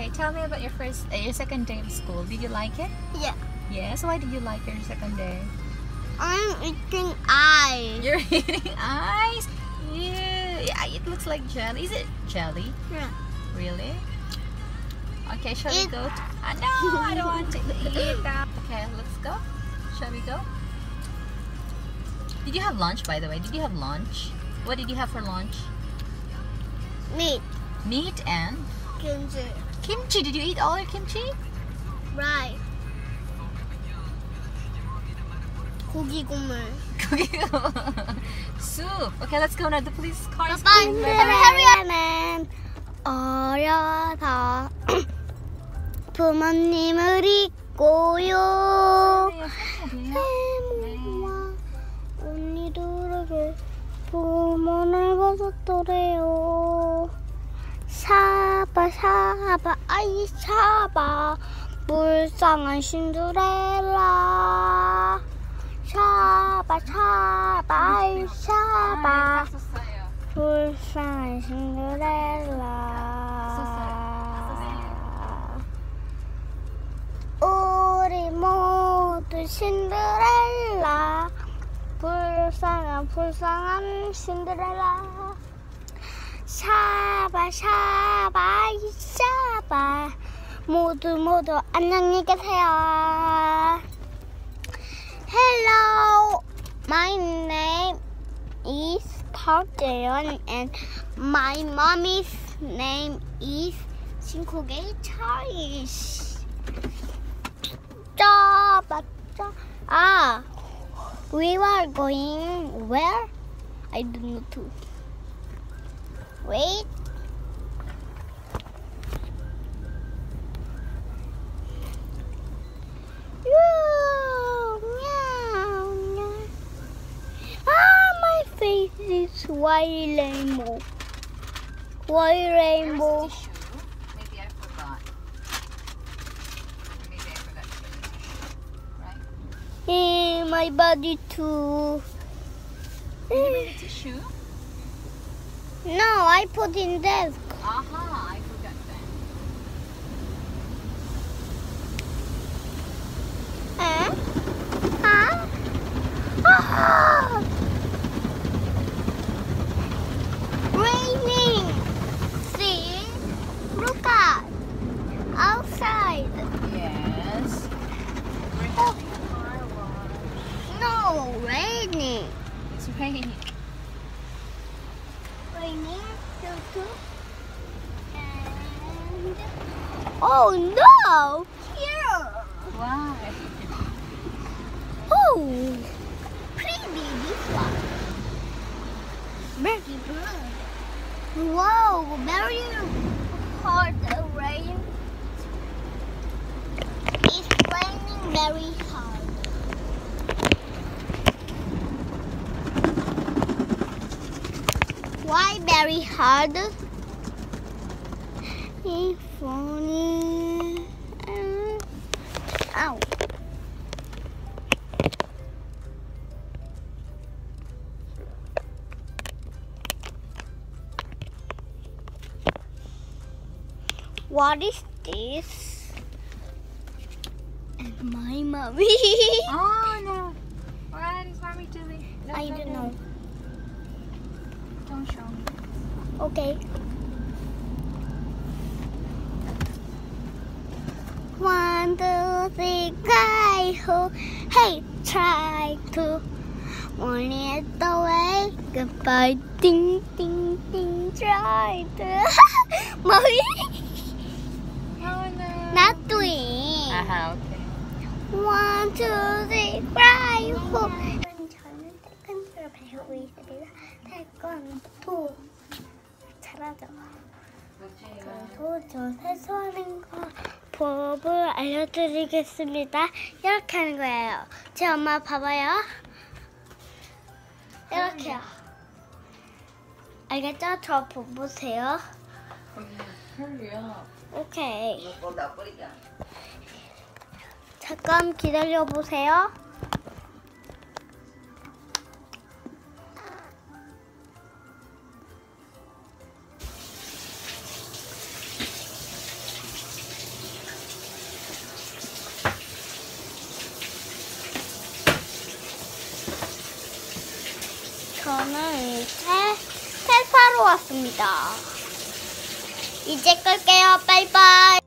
Okay, tell me about your first, uh, your second day of school. Did you like it? Yeah. Yes. Why did you like your second day? I'm eating ice. You're eating ice. Yeah, yeah. It looks like jelly. Is it jelly? Yeah. Really? Okay, shall we go? To, uh, no, I don't want to eat that. Okay, let's go. Shall we go? Did you have lunch, by the way? Did you have lunch? What did you have for lunch? Meat. Meat and Kimchi. Kimchi. Did you eat all your kimchi? Right. 고기 국물. Soup. Okay, let's go now. The police car is coming. bye. 어려서 부모님을 잊고요. 언니들에게 부모를 벗었더래요. 사바 아이 사바 불쌍한 신데렐라. 사바 사바 아이 사바 불쌍한 신데렐라. 우리 모두 신데렐라. 불쌍한 불쌍한 신데렐라. 샤바 샤바 이 샤바 모두 모두 안녕히 계세요. Hello, my name is Park and my mommy's name is 신코게 Charles. 짜바 짜. 아, we were going where? I don't know too. Wait. Meow. Ah, my face is white rainbow. White rainbow. Where's the tissue? Maybe I forgot. Maybe I forgot to bring tissue. Right? In my body too. Did you bring the tissue? No, I put in desk. Aha, I forgot then. Eh? Huh? Ah! Raining. See? Look at. Outside. Yes. We're having a car wash. No, raining. It's. Raining. And... Oh no! Here. Why? Oh, pretty this one. Very blue. Whoa, very hard rain. It's raining very hard. Why very hard? It's funny. Uh, ow. What is this? And my mommy. Oh no. What is mommy doing? No, I don't no. know. Don't show me. Okay. One, two, three, cry ho. Hey, try to. Only at the way. Goodbye. Ding, ding, ding. Try to. Mommy. Oh no. Not doing. Aha, okay. One, two, 하죠. 그리고 저 세수하는 거 법을 알려드리겠습니다. 이렇게 하는 거예요. 제 엄마 봐봐요. 이렇게요. 알겠죠? 저 보세요. 오케이. You got? 잠깐 기다려 보세요. 저는 테, 테스타로 왔습니다. 이제 끌게요. 바이바이.